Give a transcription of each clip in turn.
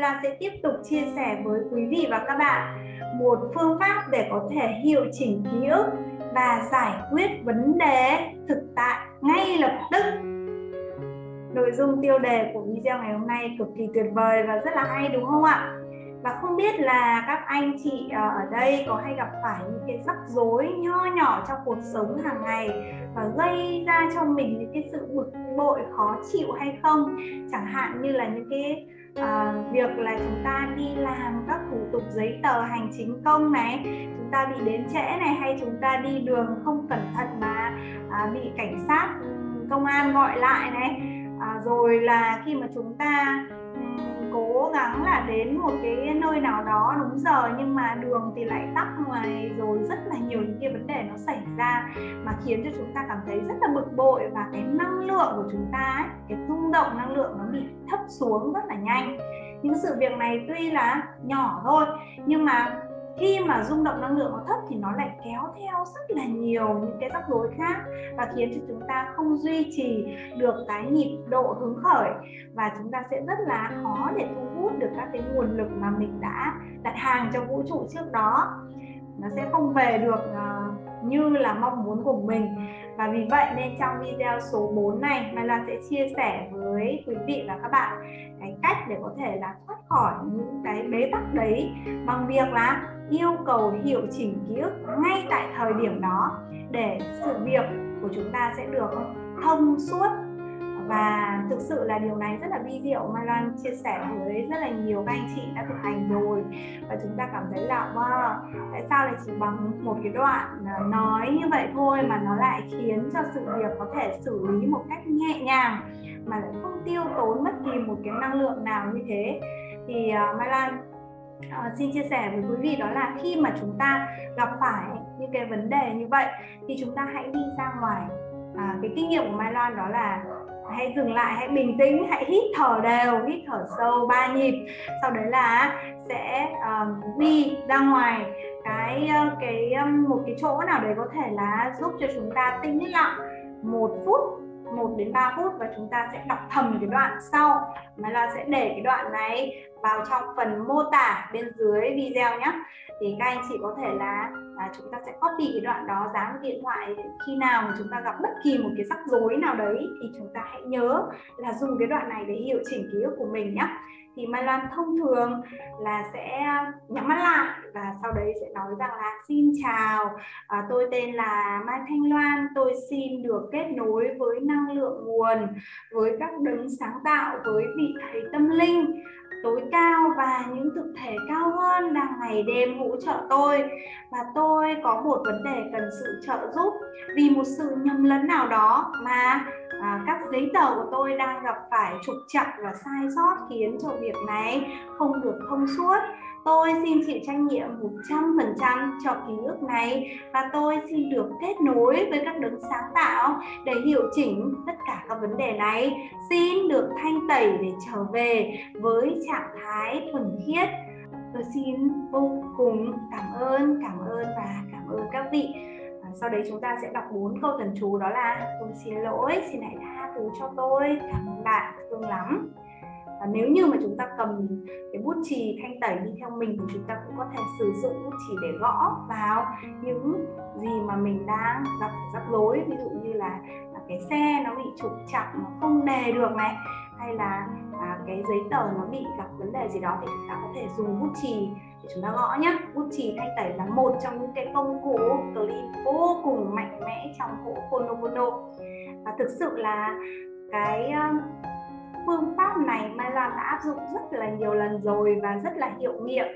số 4 này Mai Loan sẽ tiếp tục chia sẻ với quý vị và các bạn một phương pháp để có thể hiệu chỉnh ký ức và giải quyết vấn đề thực tại ngay lập tức. Nội dung tiêu đề của video ngày hôm nay cực kỳ tuyệt vời và rất là hay, đúng không ạ? Và không biết là các anh chị ờ, ở đây có hay gặp phải những cái rắc rối nho nhỏ trong cuộc sống hàng ngày và gây ra cho mình những cái sự bực bội, khó chịu hay không? Chẳng hạn như là những cái à, việc là chúng ta đi làm các thủ tục giấy tờ hành chính công này chúng ta bị đến trễ này hay chúng ta đi đường không cẩn thận mà à, bị cảnh sát công an gọi lại này. À, rồi là khi mà chúng ta cố gắng là đến một cái nơi nào đó đúng giờ nhưng mà đường thì lại tắc ngoài rồi rất là nhiều những cái vấn đề nó xảy ra mà khiến cho chúng ta cảm thấy rất là bực bội. Và cái năng lượng của chúng ta ấy, cái rung động năng lượng nó bị thấp xuống rất là nhanh. Những sự việc này tuy là nhỏ thôi nhưng mà khi mà rung động năng lượng nó thấp thì nó lại kéo theo rất là nhiều những cái rắc rối khác và khiến cho chúng ta không duy trì được cái nhịp độ hứng khởi và chúng ta sẽ rất là khó để thu hút được các cái nguồn lực mà mình đã đặt hàng trong vũ trụ trước đó. Nó sẽ không về được uh, như là mong muốn của mình và vì vậy nên trong video số 4 này Mai Loan sẽ chia sẻ với quý vị và các bạn cái cách để có thể là thoát khỏi những cái bế tắc đấy bằng việc là yêu cầu hiệu chỉnh ký ức ngay tại thời điểm đó để sự việc của chúng ta sẽ được thông suốt thực sự là điều này rất là vi diệu Mai Loan chia sẻ với rất là nhiều các anh chị đã thực hành rồi. Và chúng ta cảm thấy là wow tại sao lại chỉ bằng một cái đoạn à, nói như vậy thôi mà nó lại khiến cho sự việc có thể xử lý một cách nhẹ nhàng mà lại không tiêu tốn bất kỳ một cái năng lượng nào như thế? Thì uh, Mai Lan uh, xin chia sẻ với quý vị đó là khi mà chúng ta gặp phải những cái vấn đề như vậy thì chúng ta hãy đi ra ngoài. À, cái kinh nghiệm của Mai Loan đó là hãy dừng lại hãy bình tĩnh hãy hít thở đều hít thở sâu ba nhịp. Sau đấy là sẽ um, đi ra ngoài. Cái ờ, cái một cái chỗ nào đấy có thể là giúp cho chúng ta tĩnh lặng một phút. 1 đến 3 phút và chúng ta sẽ đọc thầm cái đoạn sau. Mà là sẽ để cái đoạn này vào trong phần mô tả bên dưới video nhé. Thì các anh chị có thể là à, chúng ta sẽ copy cái đoạn đó dán vào điện thoại khi nào mà chúng ta gặp bất kỳ một cái rắc rối nào đấy thì chúng ta hãy nhớ là dùng cái đoạn này để hiệu chỉnh ký ức của mình nhé thì Mai Loan thông thường là sẽ nhắm mắt lại và sau đấy sẽ nói rằng là xin chào à, tôi tên là Mai Thanh Loan tôi xin được kết nối với năng lượng nguồn với các đấng sáng tạo với vị thầy tâm linh. Tối cao và những thực thể cao hơn đang ngày đêm hỗ trợ tôi và tôi có một vấn đề cần sự trợ giúp. Vì một sự nhầm lẫn nào đó mà à, các giấy tờ của tôi đang gặp phải trục trặc và sai sót khiến cho việc này không được thông suốt. Tôi xin chịu trách nhiệm 100% cho ký ức này và tôi xin được kết nối với các đấng sáng tạo để hiệu chỉnh tất cả các vấn đề này. Xin được thanh tẩy để trở về với trạng thái thuần khiết. Tôi xin vô cùng cảm ơn cảm ơn và cảm ơn các vị sau đấy chúng ta sẽ đọc bốn câu thần chú đó là tôi xin lỗi xin hãy tha thứ cho tôi cảm ơn bạn thương lắm. Và nếu như mà chúng ta cầm cái bút chì thanh tẩy đi theo mình thì chúng ta cũng có thể sử dụng bút chì để gõ vào những gì mà mình đang gặp rắc rối. Ví dụ như là, là cái xe nó bị trục chặt nó không đề được này hay là à, cái giấy tờ nó bị gặp vấn đề gì đó thì chúng ta có thể dùng bút chì để chúng ta gõ nhé bút chì thanh tẩy là một trong những cái công cụ clean vô cùng mạnh mẽ trong gỗ Ho'oponopono và thực sự là cái ờ, phương pháp này Mai Loan đã áp dụng rất là nhiều lần rồi và rất là hiệu nghiệm.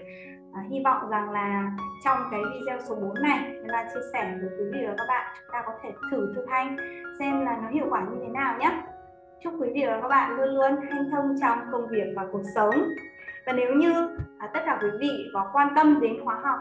À, hy vọng rằng là trong cái video số 4 này Mai Loan chia sẻ với quý vị và các bạn chúng ta có thể thử thực hành xem là nó hiệu quả như thế nào nhé chúc quý vị và các bạn luôn luôn hanh thông trong công việc và cuộc sống. Và nếu như à, tất cả quý vị có quan tâm đến khóa học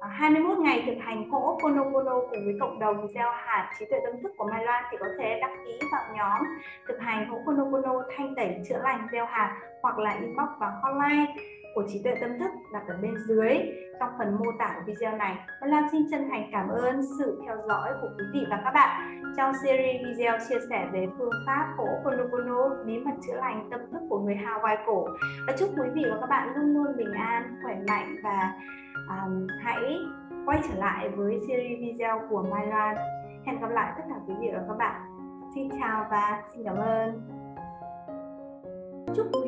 à, 21 ngày thực hành hỗ Ponopono cùng với cộng đồng gieo hạt trí tuệ tâm thức của Mai Loan thì có thể đăng ký vào nhóm thực hành hỗ Ponopono thanh tẩy chữa lành gieo hạt hoặc là inbox vào hotline của trí tuệ tâm thức đặt ở bên dưới trong phần mô tả của video này. Vân Lan xin chân thành cảm ơn sự theo dõi của quý vị và các bạn trong series video chia sẻ về phương pháp cổ Honopono bí mật chữa lành tâm thức của người Hawaii cổ. Và chúc quý vị và các bạn luôn luôn bình an, khỏe mạnh và um, hãy quay trở lại với series video của Mai Loan. Hẹn gặp lại tất cả quý vị và các bạn. Xin chào và xin cảm ơn. Chúc quý